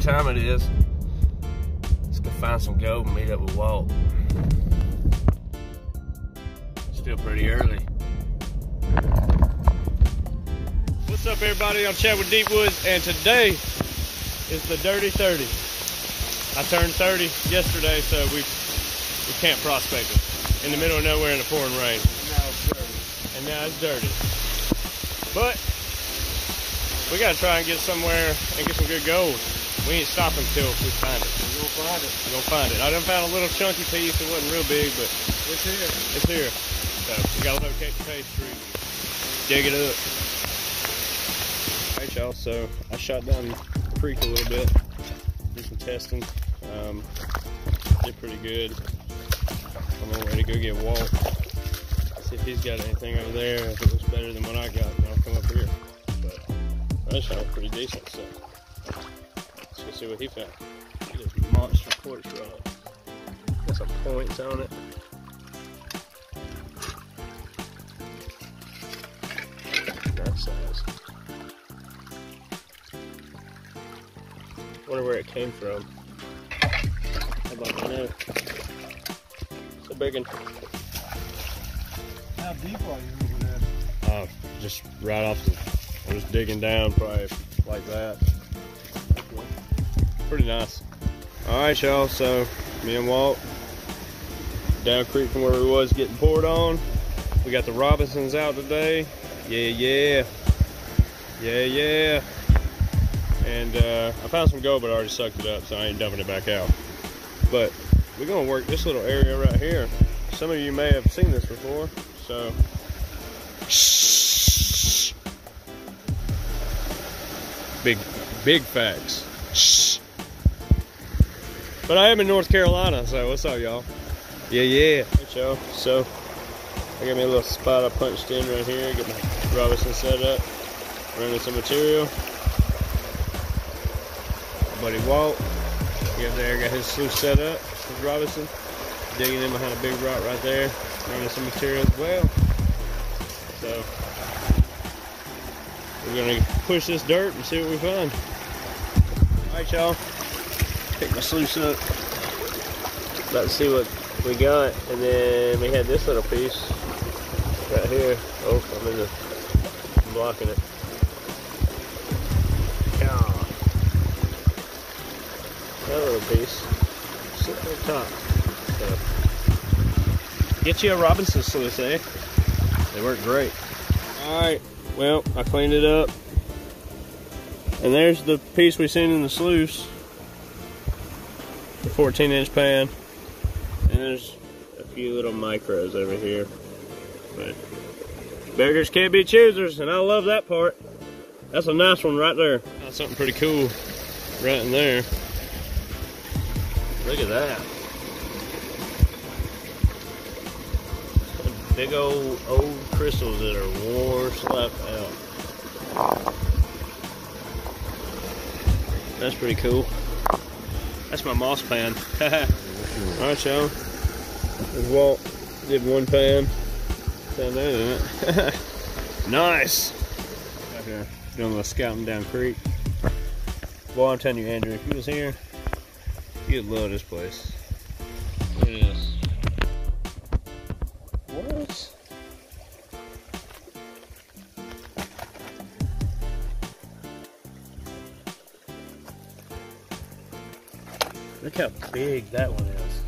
what time it is. Let's go find some gold and meet up with Walt. Still pretty early. What's up everybody? I'm Chad with Deep Woods and today is the Dirty 30. I turned 30 yesterday so we we camp prospecting in the middle of nowhere in the pouring rain. Now it's dirty. And now it's dirty. But we gotta try and get somewhere and get some good gold. We ain't stopping till we find it. We're gonna find it. We're gonna find it. I done found a little chunky piece. It wasn't real big, but It's here. it's here. So we gotta locate the pay streak. Dig it up. Alright y'all, so I shot down the creek a little bit. Did some testing. Um, did pretty good. I'm on my way to go get Walt. See if he's got anything over there. If it was better than what I got, then I'll come up here. But that shot was pretty decent, so see what he found. Look at this monster quartz rod. Got some points on it. That size. Wonder where it came from. I'd like know. It's a big one. How deep are you moving that? Uh, just right off the, I was digging down probably like that. Pretty nice. All right, y'all. So me and Walt down creek from where we was getting poured on. We got the Robinsons out today. Yeah, yeah, yeah, yeah. And uh, I found some gold, but I already sucked it up, so I ain't dumping it back out. But we're gonna work this little area right here. Some of you may have seen this before, so Shh. Big, big facts. But I am in North Carolina, so what's up, y'all? Yeah, yeah. Hey, y'all. So, I got me a little spot I punched in right here. Get my Robinson set up. Running some material. My buddy Walt. He up there got his sluice set up. His Robinson. Digging in behind a big rock right there. Running some material as well. So we're gonna push this dirt and see what we find. Alright y'all, pick my sluice up. About to see what we got. And then we had this little piece right here. Oh, I'm in the I'm blocking it. Yeah. That little piece. Sitting on top. So get you a Robinson sluice, eh? They work great. Alright, well, I cleaned it up. And there's the piece we seen in the sluice. The 14 inch pan. And there's a few little micros over here. But beggars can't be choosers, and I love that part. That's a nice one right there. That's something pretty cool right in there. Look at that. big old old crystals that are worn slap out. That's pretty cool. That's my moss pan. Alright y'all. There's Walt. Did one pan. Down there, it? nice. Out a little scouting down creek. Boy, I'm telling you, Andrew, if you was here, you'd love this place. Look how big that one is.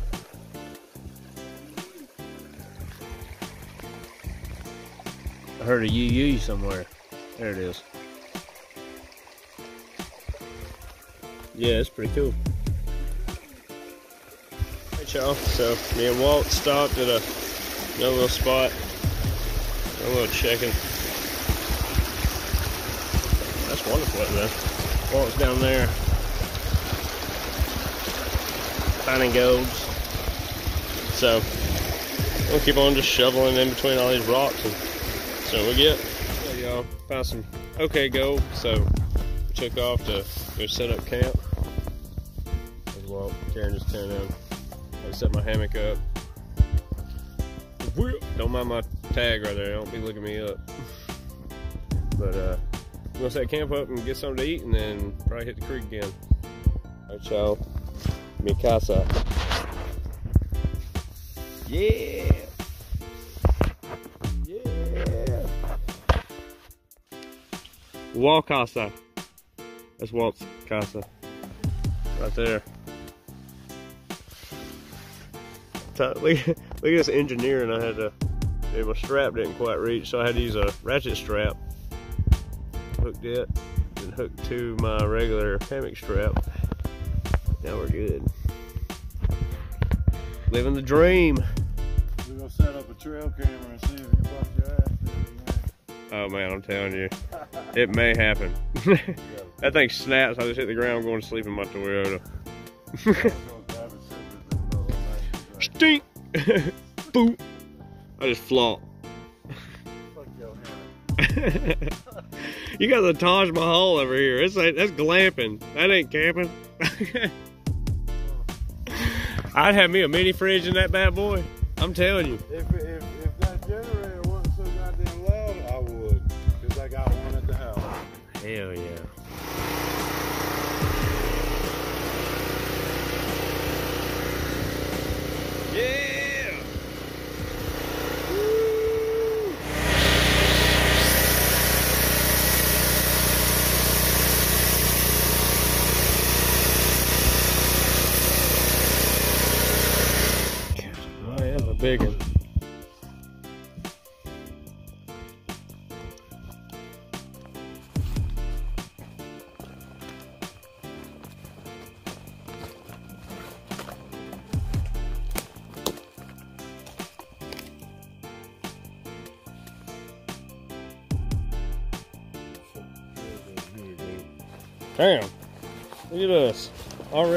I heard a UU somewhere. There it is. Yeah, it's pretty cool. Hey y'all, so me and Walt stopped at a Got a little spot. A little checking. That's wonderful there. Walt's down there. Finding golds. So we'll keep on just shoveling in between all these rocks and what we get. So y'all found some okay gold. So we took off to go set up camp. As well, carrying this tent in. I set my hammock up. Don't mind my tag right there. Don't be looking me up. But uh, we're gonna set camp up and get something to eat, and then probably hit the creek again. Alright, y'all. Mikasa. Yeah! Yeah! Wall casa. That's Walt's casa. Right there. Look, look at this engineering I had to. My strap didn't quite reach, so I had to use a ratchet strap. Hooked it, and hooked to my regular hammock strap. Now we're good. Living the dream. We're gonna set up a trail camera and see if you bust your ass. Oh man, I'm telling you, it may happen. that thing snaps. I just hit the ground going to sleep in my Toyota. Stink! Boom! I just flop. Fuck your hammock. you got the Taj Mahal over here. It's like, that's glamping. That ain't camping. I'd have me a mini fridge in that bad boy. I'm telling you.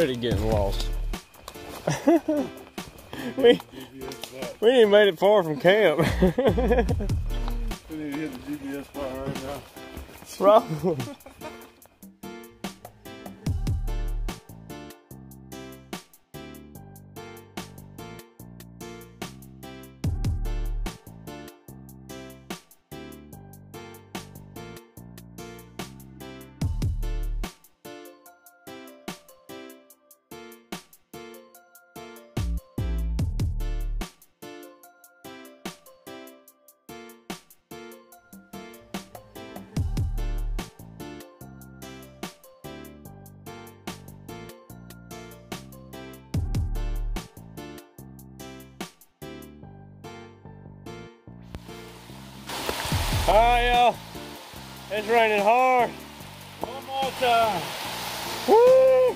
Already getting lost. we we ain't made it far from camp. We need to hit the GPS spot right now. Probably. It's raining hard. One more time. Woo!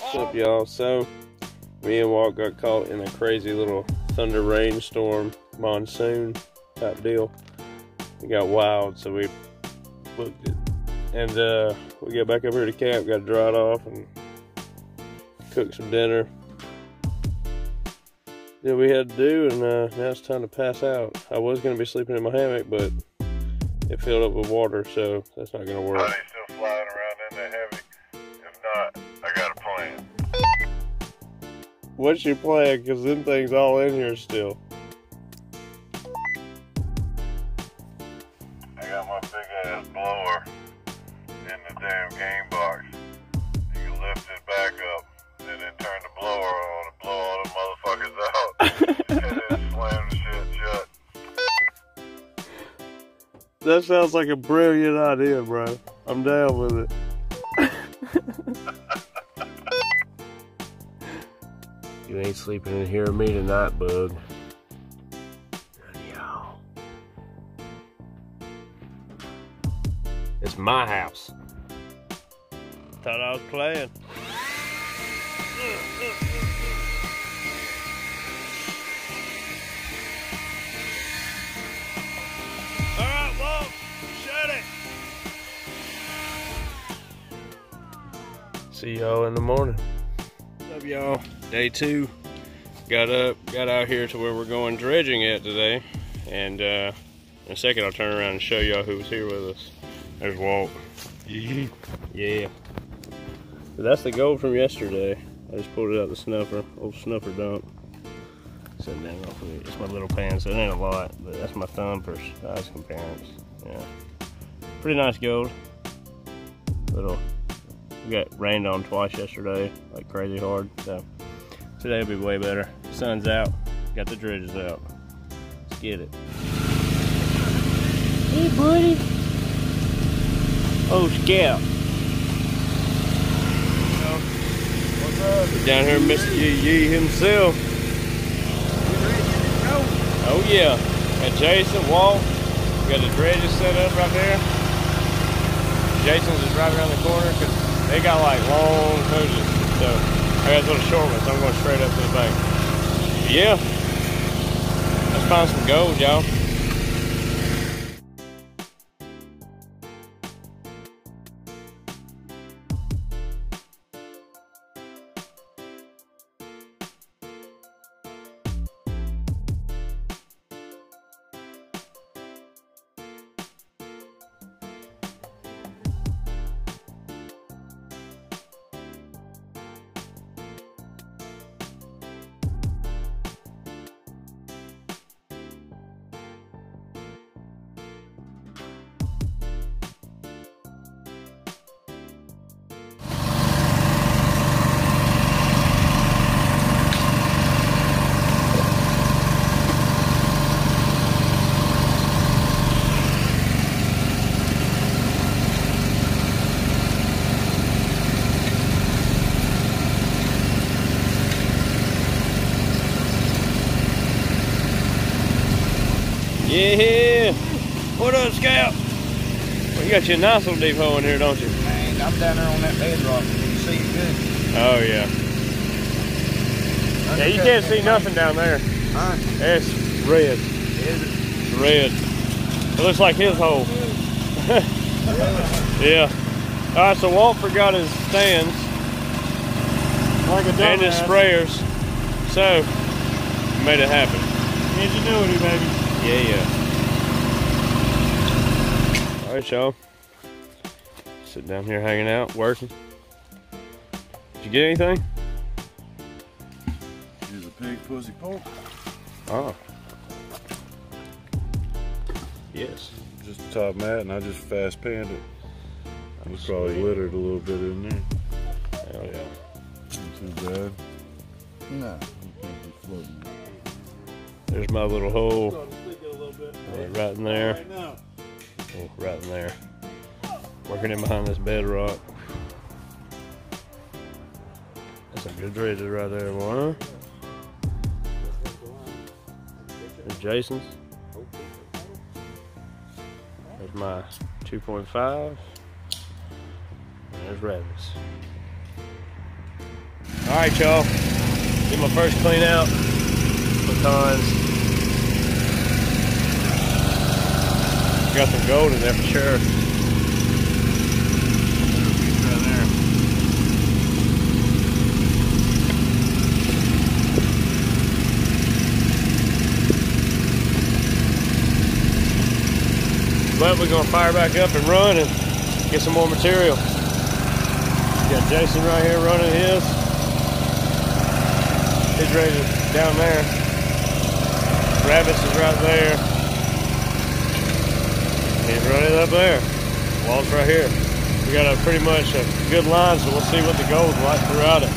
What's up, y'all? So, me and Walt got caught in a crazy little thunder rainstorm monsoon type deal. It got wild, so we booked it. And uh, we got back up here to camp, got dried off, and cooked some dinner. Did we had to do, and uh, now it's time to pass out. I was going to be sleeping in my hammock, but it filled up with water, so that's not going to work. Honey still flying around in there heavy? If not, I got a plan. What's your plan? Because them things all in here still. That sounds like a brilliant idea, bro. I'm down with it. you ain't sleeping in here with me tonight, bug. Yo. It's my house. Thought I was playing. See y'all in the morning. What's up, y'all? Day two. Got up, got out here to where we're going dredging at today. And uh, in a second, I'll turn around and show y'all who was here with us. There's Walt. Yeah. But that's the gold from yesterday. I just pulled it out the snuffer, old snuffer dump. Sitting down off of it. It's my little pan, so it ain't a lot, but that's my thumb for size comparison. Yeah. Pretty nice gold. Little We got rained on twice yesterday, like crazy hard. So today will be way better. Sun's out. Got the dredges out. Let's get it. Hey, buddy. Oh, Scout. What's up? Down here, Mr. Yee Yee himself. Oh yeah, got Jason, Walt, we got the dredges set up right there. Jason's is right around the corner because they got like long hoses. So I got those short ones. I'm going straight up to the bank. But yeah, let's find some gold, y'all. Well, you got your nice little deep hole in here, don't you? Man, I'm down there on that bedrock. You Can you see it good? Oh yeah. Yeah, you can't see nothing down there. Huh? It's red. Is it? It's red. It looks like his hole. yeah. All right, so Walt forgot his stands Like a and his sprayers, so made it happen. Ingenuity, baby. Yeah, yeah. All right, y'all. Sitting down here hanging out, working. Did you get anything? Here's a pig pussy poke. Oh. Yes. Just the top mat, and I just fast panned it. It was probably littered a little bit in there. Hell yeah. Not too bad. No. It can't be floating. There's my little hole. Right, right in there. Oh, right in there. Working in behind this bedrock. That's a good dredges right there, boy. There's Jason's. There's my 2.5. And there's Rabbit's. Alright, y'all. Did my first clean out. Pecans. Got some gold in there for sure. But we're gonna fire back up and run and get some more material. Got Jason right here running his. His razor down there. Rabbits is right there. He's running up there. Walt's right here. We got a pretty much a good line, so we'll see what the gold's like throughout it.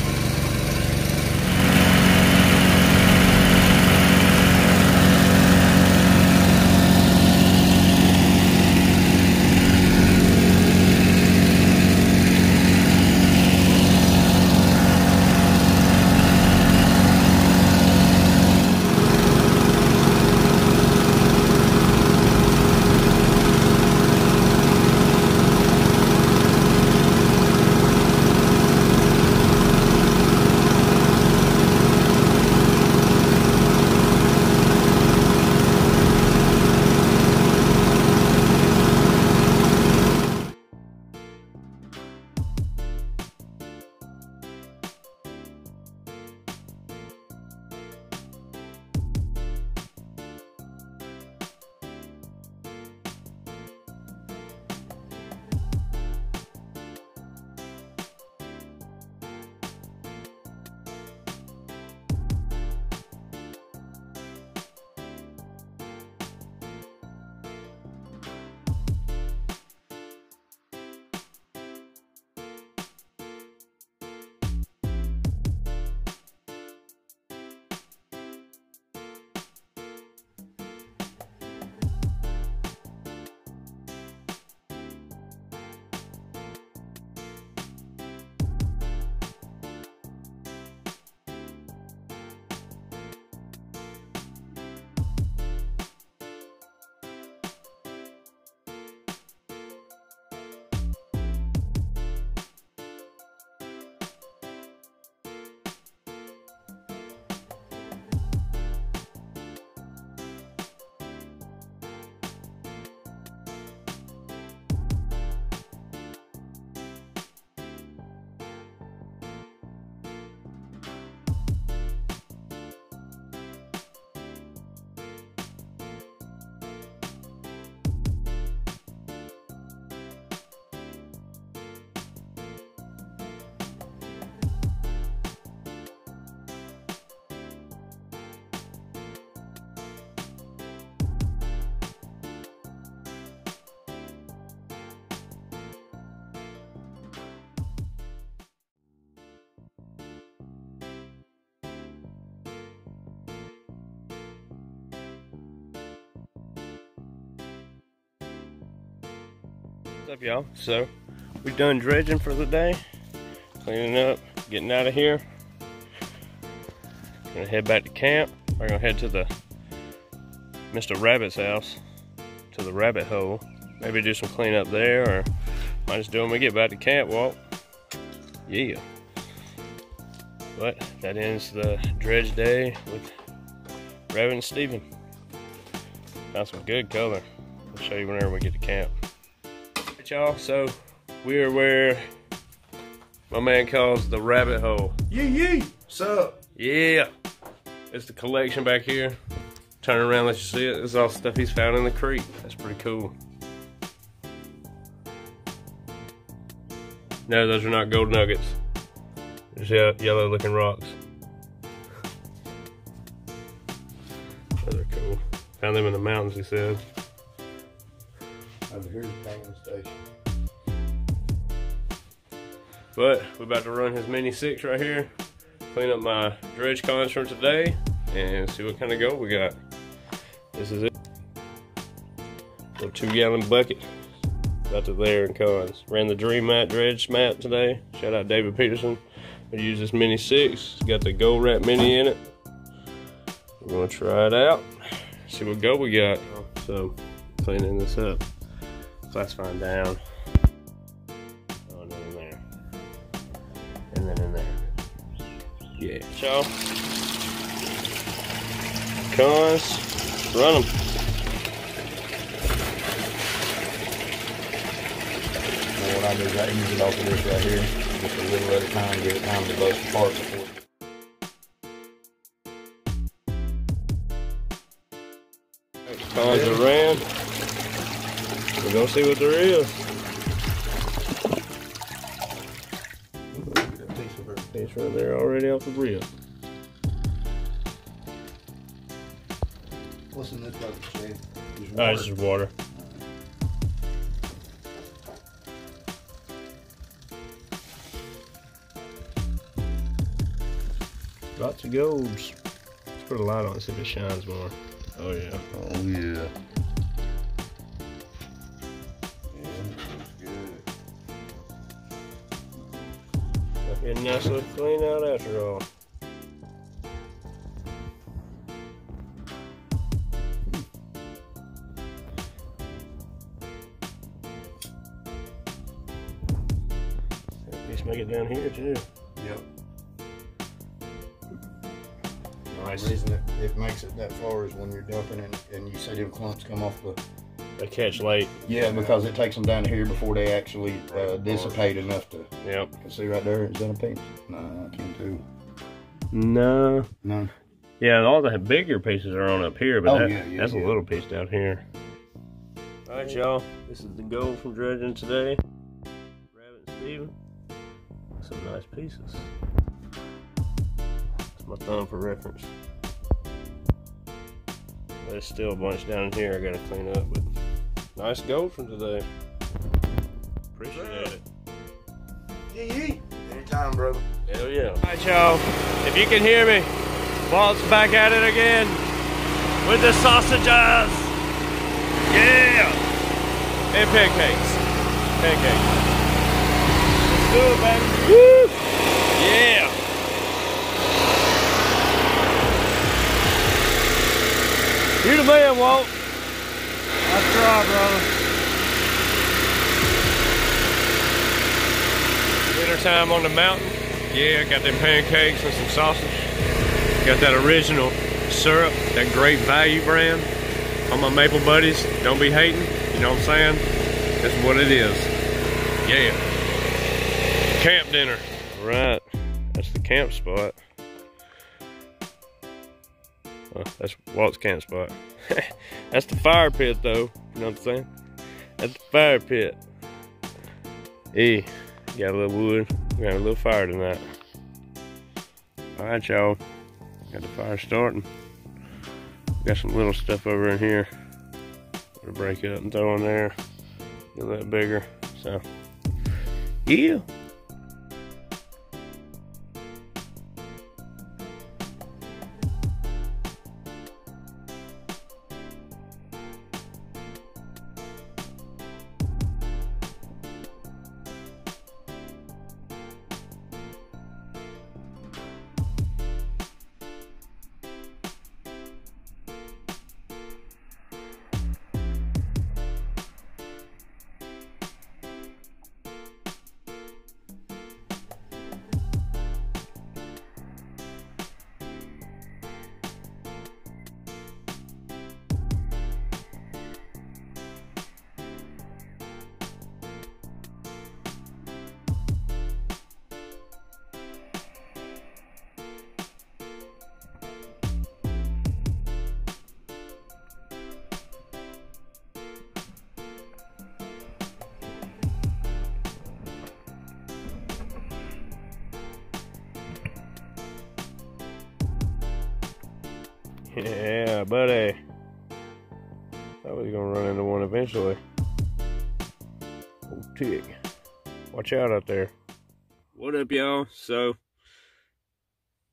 What's up, y'all? So, we've done dredging for the day, cleaning up, getting out of here. Gonna head back to camp. We're gonna head to the Mr. Rabbit's house, to the rabbit hole. Maybe do some cleanup there, or might just do when we get back to camp, Walt. Yeah. But that ends the dredge day with Rabbit and Steven. Found some good color. I'll show you whenever we get to camp. Y'all, so we are where my man calls the rabbit hole. Yee yee. What's up? Yeah. It's the collection back here. Turn around, let you see it. This is all stuff he's found in the creek. That's pretty cool. No, those are not gold nuggets. Just yellow looking rocks. Those are cool. Found them in the mountains, he said. Over here's the Penguin Station. But we're about to run his Mini 6 right here. Clean up my dredge cons from today and see what kind of gold we got. This is it. Little two gallon bucket. About to there in cons. Ran the Dream Mat dredge mat today. Shout out David Peterson. I used this Mini 6. It's got the Gold Wrap Mini in it. We're gonna try it out. See what gold we got. So cleaning this up. Classifying down. And then in there. And then in there. Yeah. So, cons, run them. What I do is I ease it off of this right here, just a little at a time, give it time to bust apart before. Cons ran. We're gonna see what there is. Piece of her. It's right there already off the rib. What's in this bucket, Chad? Just Oh, it's just water. Lots of golds. Let's put a light on it, see if it shines more. Oh yeah. Oh yeah. Yeah, nice little clean out after all. At least make it down here too. Yep. Nice. The reason it, it makes it that far is when you're dumping and, and you see them clumps come off the. They catch late. Yeah, because it takes them down here before they actually uh, dissipate enough to. Yep. You can see right there. Is that a penis? No, I can't do. No. No. Yeah, all the bigger pieces are on up here, but Oh, that, yeah, yeah, that's yeah. a little piece down here. All right, y'all. This is the gold from dredging today. Rabbit and Steven. Some nice pieces. That's my thumb for reference. There's still a bunch down here I gotta clean up, but nice gold from today. Appreciate it. Yee Anytime, brother. Hell yeah. All right, y'all. If you can hear me, Walt's back at it again with the sausages. Yeah. And pancakes. Pancakes. Let's do it, baby. Woo. Yeah. You the man, Walt. Brother. Dinner time on the mountain. Yeah, got them pancakes and some sausage. Got that original syrup, that great value brand. All my maple buddies, don't be hating. You know what I'm saying? That's what it is. Yeah. Camp dinner. All right. That's the camp spot. Well, that's Walt's camp spot. that's the fire pit, though. You know what I'm saying? That's the fire pit. Hey, got a little wood. We got a little fire tonight. All right, y'all. Got the fire starting. Got some little stuff over in here. Gonna break it up and throw in there. Get that bigger. So, yeah. Yeah, buddy. Thought we was gonna run into one eventually. Oh, tick. Watch out out there. What up, y'all? So,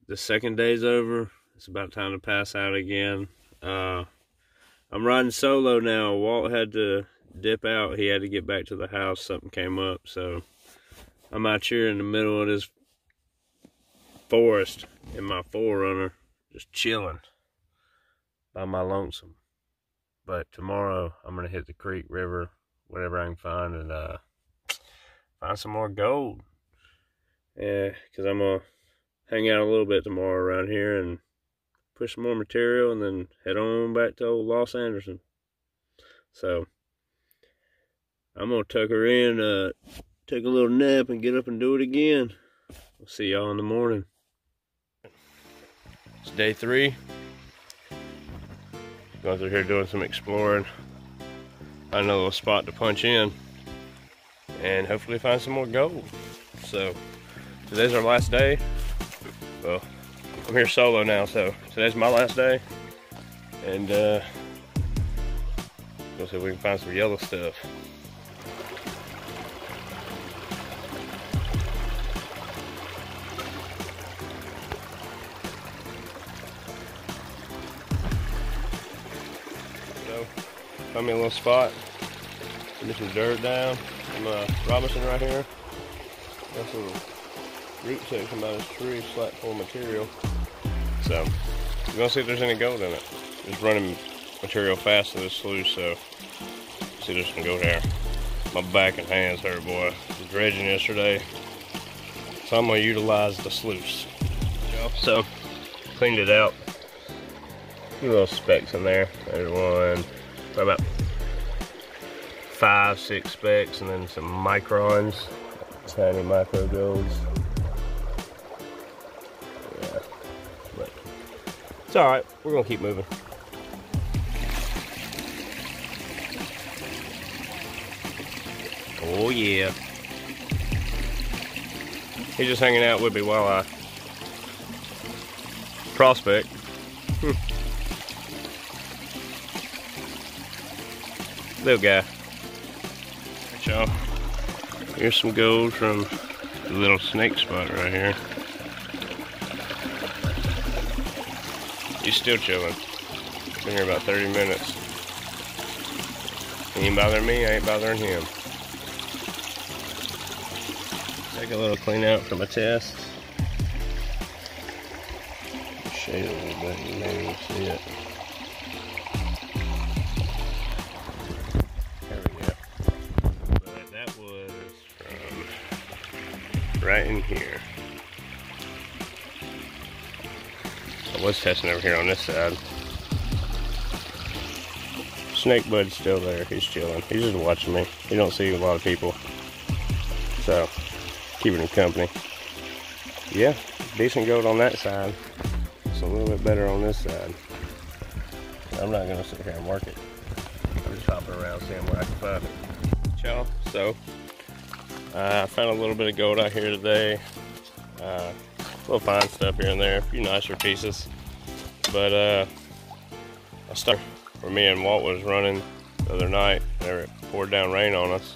the second day's over. It's about time to pass out again. Uh, I'm riding solo now. Walt had to dip out. He had to get back to the house. Something came up, so I'm out here in the middle of this forest in my 4Runner, just chilling by my lonesome. But tomorrow I'm gonna hit the creek, river, whatever I can find, and uh, find some more gold. Yeah, cause I'm gonna hang out a little bit tomorrow around here and push some more material, and then head on back to old Los Anderson. So I'm gonna tuck her in, uh, take a little nap, and get up and do it again. We'll see y'all in the morning. It's day three. Going through here doing some exploring. Find a little spot to punch in. And hopefully find some more gold. So today's our last day. Well, I'm here solo now, so today's my last day. And uh we'll see if we can find some yellow stuff. Found me a little spot. Get some dirt down. I'm uh, Robinson right here. Got some root section by this tree, slack full material. So, we're gonna see if there's any gold in it. Just running material fast to this sluice, so see if there's some gold there. My back and hands hurt, boy. Dredging yesterday, so I'm gonna utilize the sluice. So, cleaned it out. A few little specks in there. There's one, about five, six specks, and then some microns, tiny micro golds. Yeah, but it's all right. We're gonna keep moving. Oh yeah. He's just hanging out with me while I prospect. Hmm. Little guy. Y'all. Here's some gold from the little snake spot right here. He's still chilling. Been here about 30 minutes. He ain't bothering me, I ain't bothering him. Take a little clean out from a test. Shade a little bit, you may even see it. Testing over here on this side. Snake Bud's still there. He's chilling. He's just watching me. You don't see a lot of people. So, keeping him company. Yeah, decent gold on that side. It's a little bit better on this side. I'm not gonna sit here and work it. I'm just hopping around seeing where I can find it. Y'all, so uh, I found a little bit of gold out here today. Uh, little fine stuff here and there, a few nicer pieces. But uh, I started where me and Walt was running the other night. There it poured down rain on us.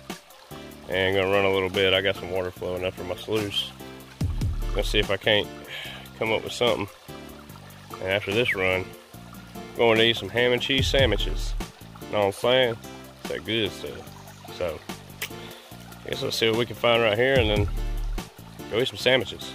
And gonna run a little bit. I got some water flowing up from my sluice. Gonna see if I can't come up with something. And after this run, going to eat some ham and cheese sandwiches. You Know what I'm saying? It's that good stuff. So, I guess let's see what we can find right here and then go eat some sandwiches.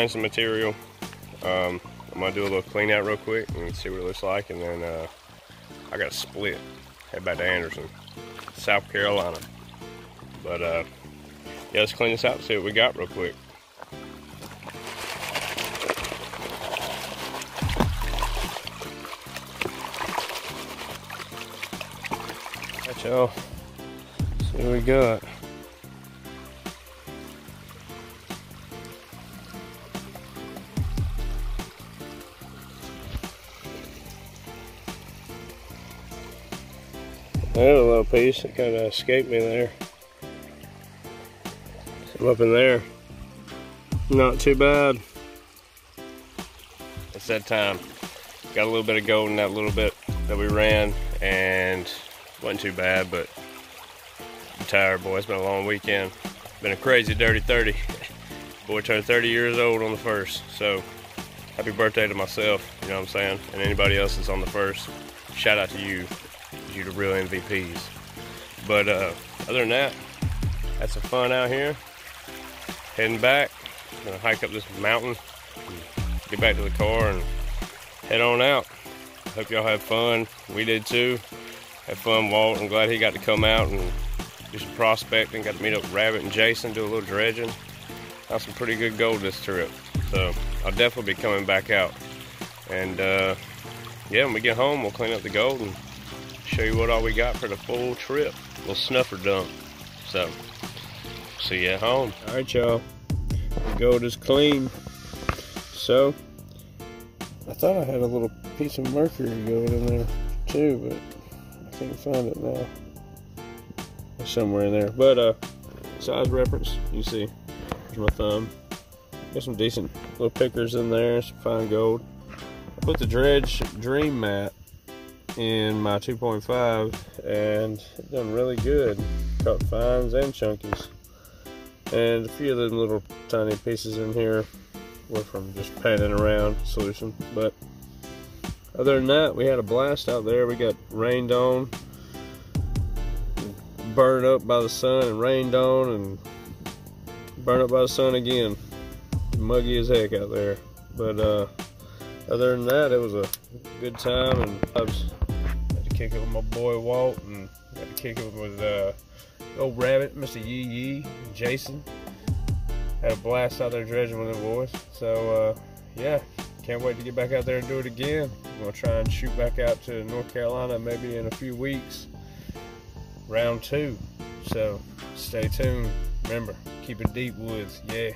Ran some material. Um, I'm gonna do a little clean out real quick and see what it looks like, and then uh, I got a split. Head back to Anderson, South Carolina. But uh, yeah, let's clean this out see what we got real quick. Alright, y'all. See what we got. Piece that kind of escaped me there. Some up in there. Not too bad. It's that time. Got a little bit of gold in that little bit that we ran, and wasn't too bad, but I'm tired, boy. It's been a long weekend. Been a crazy dirty 30. boy turned 30 years old on the first, so happy birthday to myself, you know what I'm saying? And anybody else that's on the first, shout out to you. You're the real MVPs. But uh, other than that, that's some fun out here. Heading back, gonna hike up this mountain, get back to the car, and head on out. Hope y'all had fun. We did too. Had fun, Walt. I'm glad he got to come out and do some prospecting. Got to meet up with Rabbit and Jason, do a little dredging. Got some pretty good gold this trip. So I'll definitely be coming back out. And uh, yeah, when we get home, we'll clean up the gold and show you what all we got for the full trip. Little snuffer dump. So, see you at home. All right, y'all. The gold is clean. So, I thought I had a little piece of mercury gold in there too, but I can't find it now. It's somewhere in there. But, uh, size reference, you see, there's my thumb. Got some decent little pickers in there, some fine gold. I put the Dredge Dream Mat in my 2.5 and done really good. Caught fines and chunkies. And a few of them little tiny pieces in here were from just padding around solution. But other than that, we had a blast out there. We got rained on, burned up by the sun and rained on and burned up by the sun again. Muggy as heck out there. But uh, other than that, it was a good time and I was kick it with my boy Walt and got to kick it with uh, old Rabbit, Mr. Yee Yee, Jason. Had a blast out there dredging with the boys. So, uh, yeah, can't wait to get back out there and do it again. I'm to try and shoot back out to North Carolina maybe in a few weeks. Round two. So, stay tuned. Remember, keep it deep woods. Yeah.